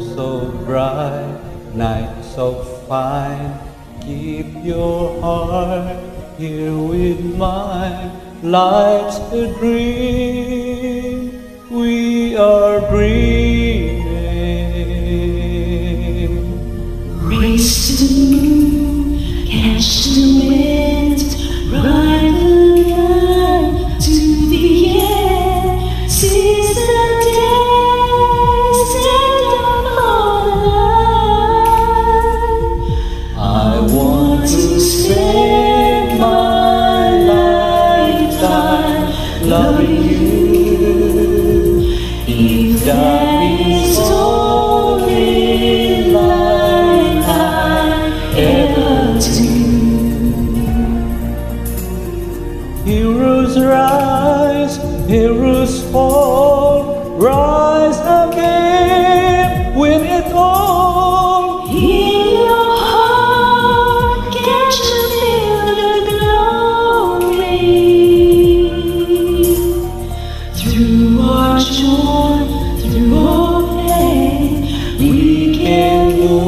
so bright, night so fine. Keep your heart here with mine. Life's a dream, we are dreaming. Race to the moon, catch the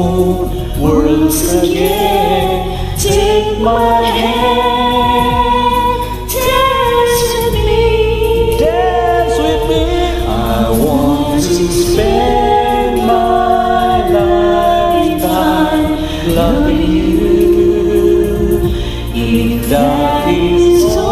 can worlds again. Take my hand, dance with me. Dance with me. I want to spend my lifetime loving you. If that is only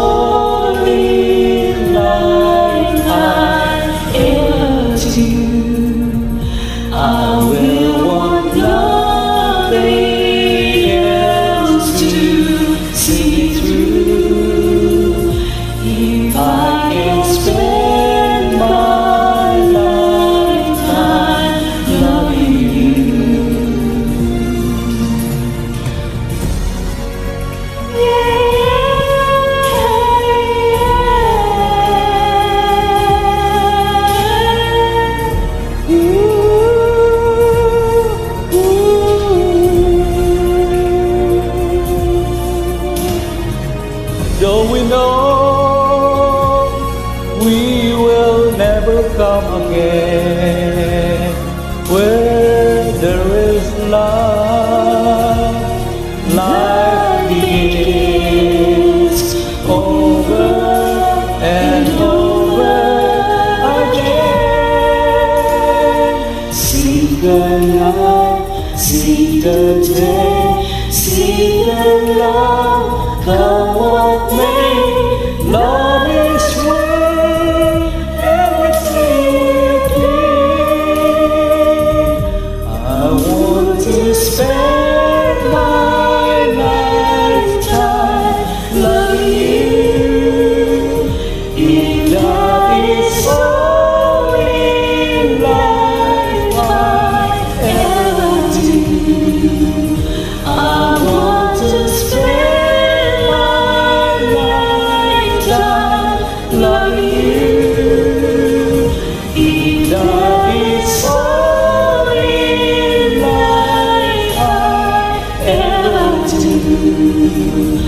come again where there is love, life begins over and over again. See the night, see the day, see the love, come what may. you.